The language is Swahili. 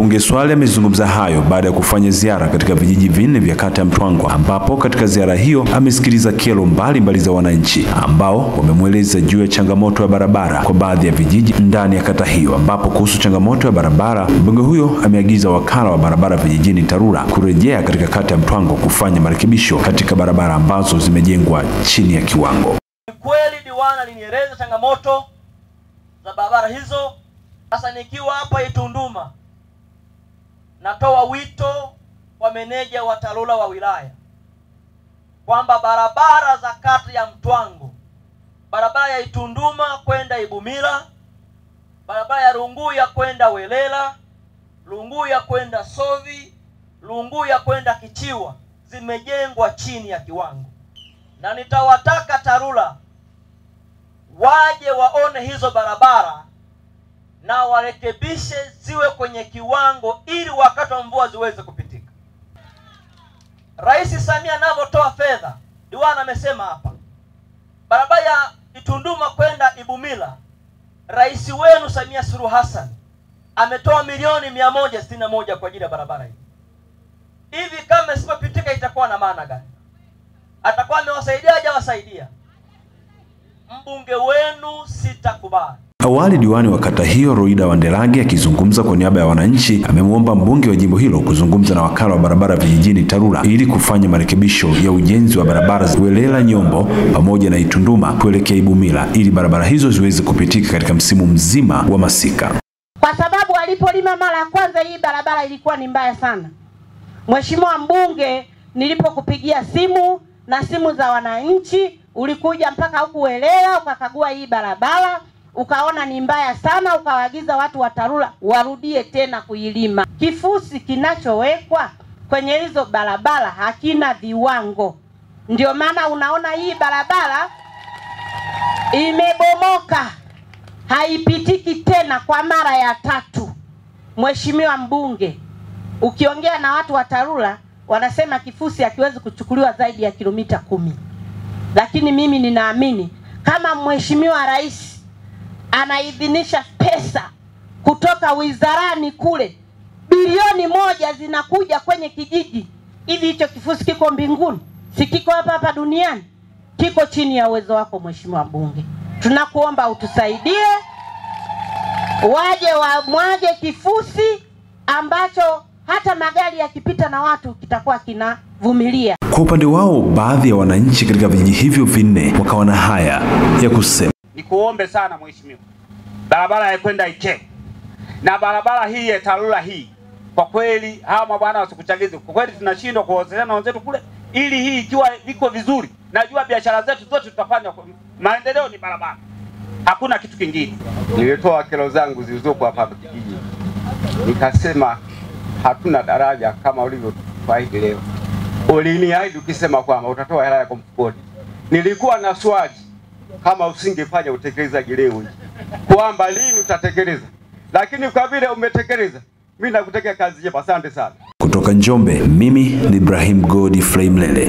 Mbunge Swale amezungumza hayo baada ya kufanya ziara katika vijiji vinne vya kata ya Mtwangwa, ambapo katika ziara hiyo amesikiliza kero mbalimbali za wananchi ambao wamemweleza juu ya changamoto ya barabara kwa baadhi ya vijiji ndani ya kata hiyo, ambapo kuhusu changamoto ya barabara, mbunge huyo ameagiza wakala wa barabara vijijini TARURA kurejea katika kata ya Mtwangwa kufanya marekebisho katika barabara ambazo zimejengwa chini ya kiwango. Kweli diwani alinieleza changamoto za barabara hizo. Sasa nikiwa hapa Itunduma, natoa wito kwa meneja wa TARURA wa wilaya kwamba barabara za kata ya Mtwango, barabara ya Itunduma kwenda Ibumila, barabara ya Lunguya kwenda Welela, Lunguya kwenda Sovi, Lunguya kwenda Kichiwa zimejengwa chini ya kiwango, na nitawataka TARURA waje waone hizo barabara na warekebishe ziwe kwenye kiwango mvua ziweze kupitika. Rais Samia anavyotoa fedha, diwani amesema hapa, barabara ya Itunduma kwenda Ibumila, rais wenu Samia Suluhu Hassan ametoa milioni mia moja sitini na moja kwa ajili ya barabara hii. Hivi kama isipopitika itakuwa na maana gani? Atakuwa amewasaidia hajawasaidia? Mbunge wenu sitakubali. Awali diwani wa kata hiyo Roida Wandelage akizungumza kwa niaba ya wananchi amemwomba mbunge wa jimbo hilo kuzungumza na wakala wa barabara vijijini TARURA ili kufanya marekebisho ya ujenzi wa barabara Welela Nyombo pamoja na Itunduma kuelekea Ibumila ili barabara hizo ziweze kupitika katika msimu mzima wa masika. kwa sababu alipolima mara ya kwanza hii barabara ilikuwa ni mbaya sana. Mheshimiwa mbunge, nilipokupigia simu na simu za wananchi, ulikuja mpaka huku Welela ukakagua hii barabara, ukaona ni mbaya sana, ukawaagiza watu wa TARURA warudie tena kuilima. Kifusi kinachowekwa kwenye hizo barabara hakina viwango, ndio maana unaona hii barabara imebomoka haipitiki tena kwa mara ya tatu. Mheshimiwa mbunge, ukiongea na watu wa TARURA wanasema kifusi hakiwezi kuchukuliwa zaidi ya kilomita kumi, lakini mimi ninaamini kama Mheshimiwa Rais anaidhinisha pesa kutoka wizarani kule, bilioni moja zinakuja kwenye kijiji, hivi hicho kifusi kiko mbinguni? Si kiko hapa hapa duniani? Kiko chini ya uwezo wako Mheshimiwa mbunge, tunakuomba utusaidie waje wamwage kifusi ambacho hata magari yakipita na watu kitakuwa kinavumilia. Kwa upande wao, baadhi ya wananchi katika vijiji hivyo vinne wakawa na haya ya kusema. Nikuombe sana mheshimiwa, barabara ya kwenda Ike na barabara hii ya TARURA hii, kwa kweli hawa mabwana wasikuchagize. Kwa kweli tunashindwa kuwasiliana na wenzetu kule, ili hii ikiwa iko vizuri, najua biashara zetu zote tutafanya. Maendeleo ni barabara, hakuna kitu kingine. Nilitoa kero zangu zilizopo hapa kijiji, nikasema hatuna daraja kama ulivyotuahidi leo. Uliniahidi ukisema kwamba utatoa hela yako mfukoni. Nilikuwa na swali kama usingefanya utekelezaji leo kwamba lini utatekeleza, lakini kwa vile umetekeleza, mimi nakutekea kazi njema. Asante sana. Kutoka Njombe, mimi ni Ibrahim Godfrey Mlele.